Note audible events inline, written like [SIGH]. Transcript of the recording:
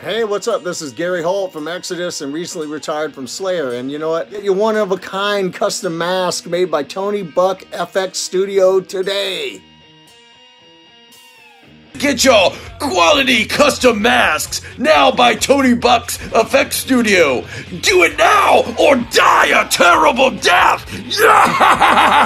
Hey, what's up? This is Gary Holt from Exodus and recently retired from Slayer. And you know what? Get your one of a kind custom mask made by Tony Buck FX Studio today. Get your quality custom masks now by Tony Buck's FX Studio. Do it now or die a terrible death. Yeah! [LAUGHS]